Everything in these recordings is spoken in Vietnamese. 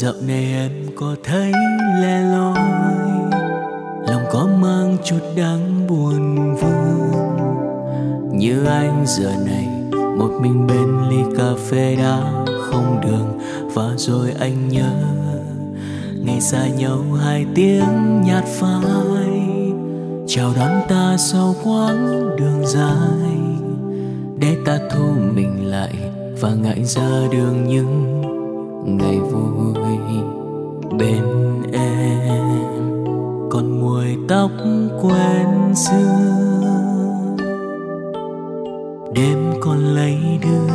dạo này em có thấy lẻ loi, lòng có mang chút đáng buồn vương. Như anh giờ này, một mình bên ly cà phê đã không đường. Và rồi anh nhớ, ngày xa nhau hai tiếng nhạt phai. Chào đón ta sau quãng đường dài. Để ta thu mình lại và ngại ra đường những ngày vui. Tóc quen xưa. Đêm còn lấy đưa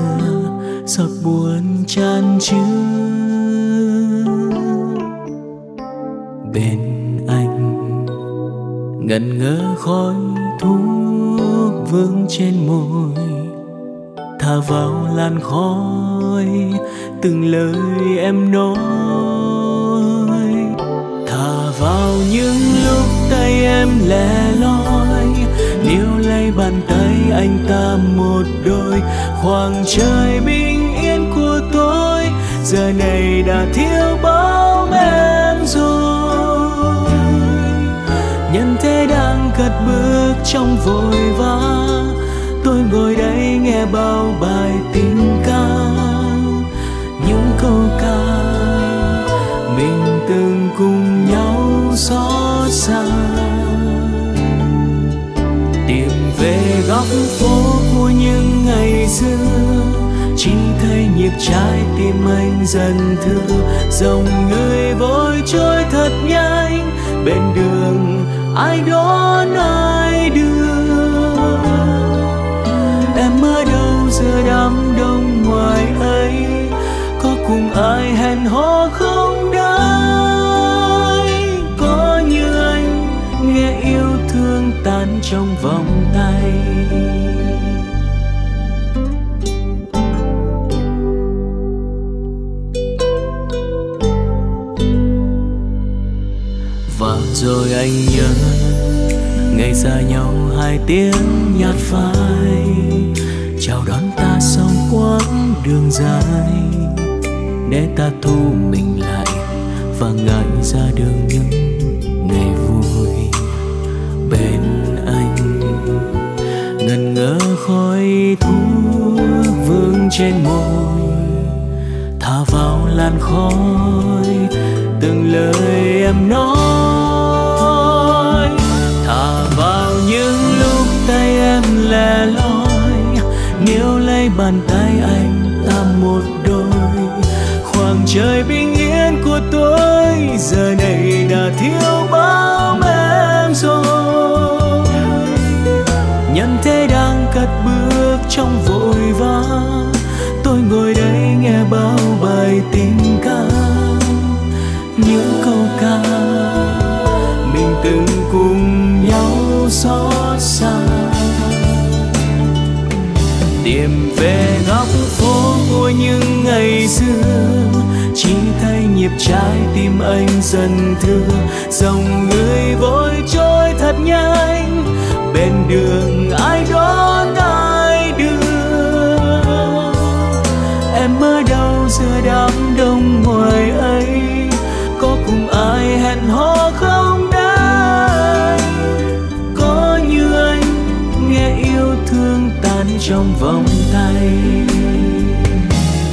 giọt buồn chan chứa. Bên anh ngần ngơ khói thuốc vương trên môi, thả vào làn khói từng lời em nói. Khoảng trời bình yên của tôi, giờ này đã thiếu bóng em rồi. Nhân thế đang cất bước trong vội vã, tôi ngồi đây nghe bao bài tình ca. Những câu ca mình từng cùng nhau xót xa. Tìm về góc phố ngày xưa chỉ thấy nhịp trái tim anh dần thưa dòng người vội trôi thật nhanh, bên đường ai đón ai đưa. Em ở đâu giữa đám đông ngoài ấy, có cùng ai hẹn hò không đấy có như anh, nghe yêu thương tan trong vòng tay. Và rồi anh nhớ. Ngày xa nhau hai tiếng nhạt phai. Chào đón ta sau quãng đường dài. Để ta thu mình lại và ngại ra đường những ngày vui bên anh. Ngần ngỡ khói thuốc vương trên môi. Thả vào làn khói từng lời em nói. Thả vào những lúc tay em lẻ loi, níu lấy bàn tay anh ta một đôi. Khoảng trời bình yên của tôi, giờ này đã thiếu bóng em rồi. Nhân thế đang cất bước trong vội vã, tôi ngồi đây nghe bao bài tình tìm về góc phố của những ngày xưa. Chỉ thấy nhịp trái tim anh dần thưa, dòng người vội trôi thật nhanh. Bên đường trong vòng tay.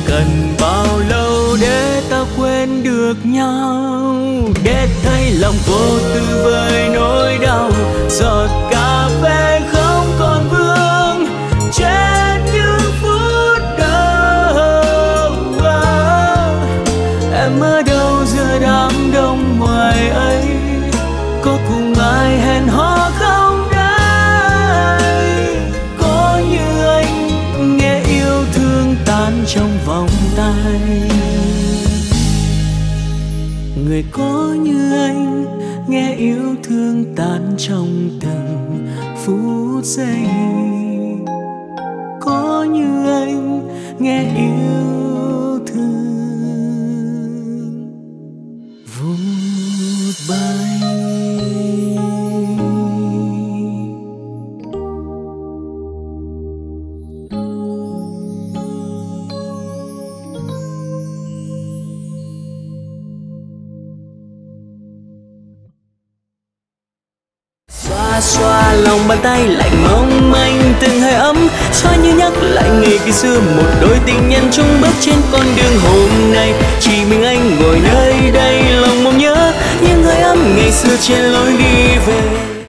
Cần bao lâu để ta quên được nhau? Để thay lòng vô tư với nỗi đau giọt trong vòng tay. Người có như anh, nghe yêu thương tan trong từng phút giây. Có như anh, nghe yêu thương. Vút bay. Xoa lòng bàn tay lạnh mong manh, từng hơi ấm xóa như nhắc lại ngày kia xưa, một đôi tình nhân chung bước trên con đường hôm nay. Chỉ mình anh ngồi nơi đây, lòng mong nhớ, những hơi ấm ngày xưa trên lối đi về.